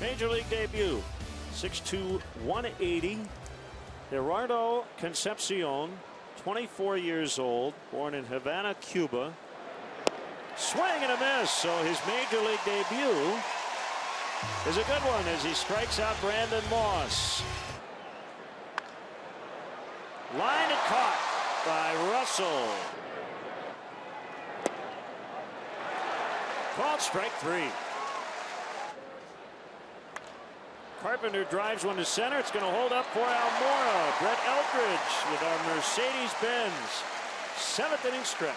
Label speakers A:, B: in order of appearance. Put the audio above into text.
A: Major League debut, 6'2", 180. Gerardo Concepcion, 24 years old, born in Havana, Cuba. Swing and a miss, so his Major League debut is a good one as he strikes out Brandon Moss. Line it caught by Russell. Called strike three. Carpenter drives one to center. It's going to hold up for Almora. Brett Eldredge with our Mercedes-Benz seventh inning stretch.